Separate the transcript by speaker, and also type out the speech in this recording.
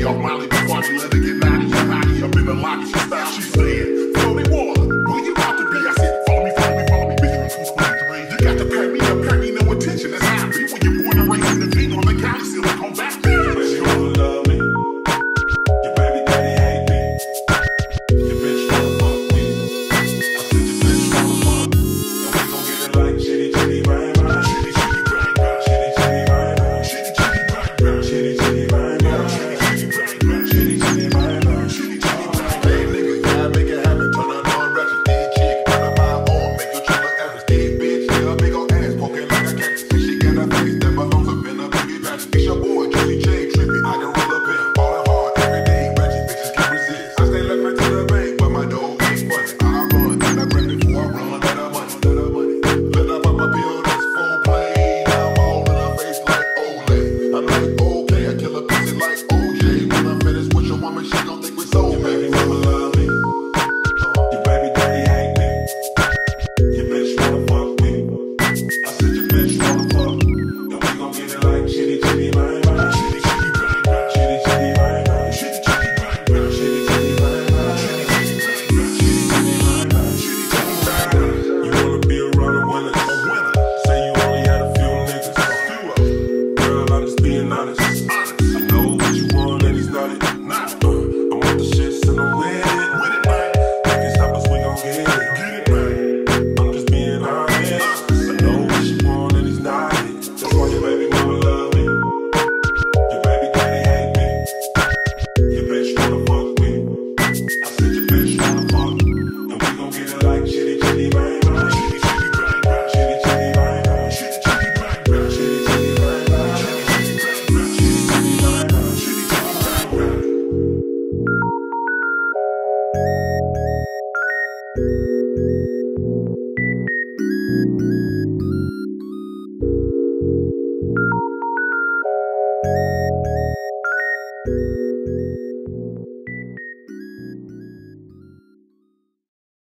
Speaker 1: your Molly.